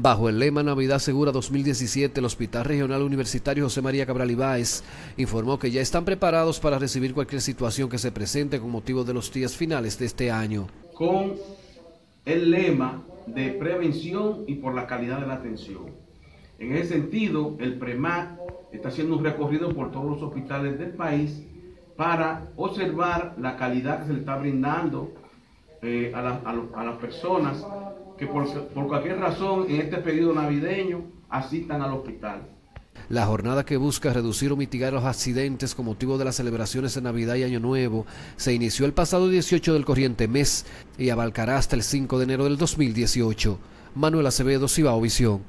Bajo el lema Navidad Segura 2017, el Hospital Regional Universitario José María Cabral Ibáez informó que ya están preparados para recibir cualquier situación que se presente con motivo de los días finales de este año. Con el lema de prevención y por la calidad de la atención. En ese sentido, el PREMAC está haciendo un recorrido por todos los hospitales del país para observar la calidad que se le está brindando eh, a, las personas que por, cualquier razón en este periodo navideño asistan al hospital. La jornada que busca reducir o mitigar los accidentes con motivo de las celebraciones de Navidad y Año Nuevo se inició el pasado 18 del corriente mes y abarcará hasta el 5 de enero del 2018. Manuel Acevedo, Cibao Visión.